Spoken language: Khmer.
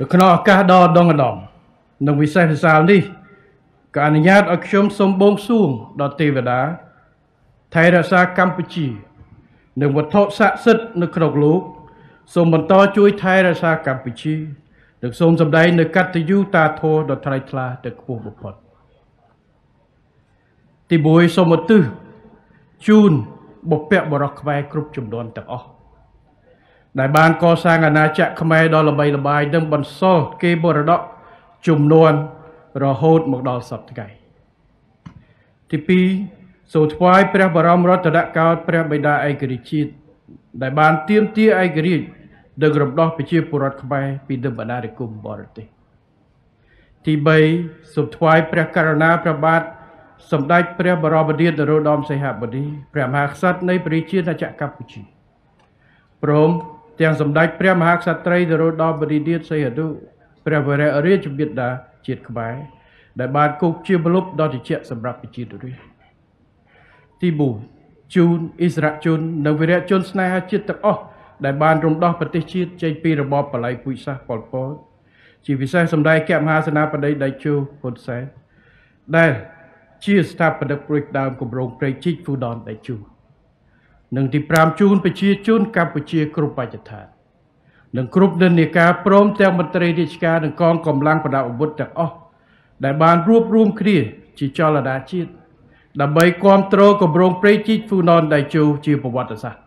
នៅក្នុងឱកាសដ៏ដងដងនិងវិសេសវិសាលនេះក៏អនុញ្ញាតឲ្យខ្ញុំសូមបួងសួងដល់ទេវតាថែរក្សាកម្ពុជា និងវត្ថុស័ក្តិសិទ្ធិនៅក្នុងលោកសូមបន្តជួយថែរក្សាកម្ពុជានិងសូមសម្ដែងនៅកតញ្ញូតាធម៌ដ៏ថ្លៃថ្លាទៅខ្ពស់បំផុតទី1សូមឧទ្ទិសជូនបុព្វបុរសខ្មែរគ្រប់ចំនួនទាំងអស់ ដែលបានកសាងអាណាចក្រខ្មែរដ៏ល្បីល្បាញនិងបន្សល់គេមរតកចំនួនរហូតមកដល់សពថ្ងៃទី2សូមថ្វាយព្រះបរមរតនកោដ្ឋព្រះបិតាឯករាជ្យជាតិដែលបានទាមទារឯករាជ្យនិងរំដោះប្រជាពលរដ្ឋខ្មែរពីទឹកបណ្ដានិគមបរទេសទី3សូមថ្វាយព្រះករុណាព្រះបាទសម្ដេចព្រះបរមនាថនរោត្តមសីហមុនីព្រះមហាក្សត្រនៃប្រជាជាតិកម្ពុជាព្រម ទាំងសម្ដេចព្រះមហាក្សត្រីនរោត្តមបរិយាសីហនុព្រះវរៈរាជបិតាជាតិខ្មែរដែលបានគប់ជាមលុបដ៏តិចសម្រាប់ប្រជារាស្ត្រទី4ជូនអិសរាជជននិងវីរៈជនស្នេហាជាតិទាំងអស់ដែលបានរំដោះប្រទេសជាតិចេញពីរបបបល័យពូជសាសន៍ប៉ុលពតជាពិសេសសម្ដេចកមហាសេនាបតីដៃជោហ៊ុនសែនដែលជាស្ថាបនិកព្រួយដើមគម្រោងព្រៃជីកហ្វូដនដៃជោ និងទី5ជូនប្រជាជនកម្ពុជាគ្រប់បច្ចដ្ឋាននិងគ្រប់និន្នាការព្រមទាំងមន្ត្រីរាជការនិងកងកម្លាំងប្រដាប់អាវុធទាំងអស់ដែលបានរួបរวมគ្នាជាចលនាជាតិដើម្បីគ្រប់គ្រងគម្រោងព្រៃជីកហ្វូណនដៃជូជាប្រវត្តិសាស្ត្រ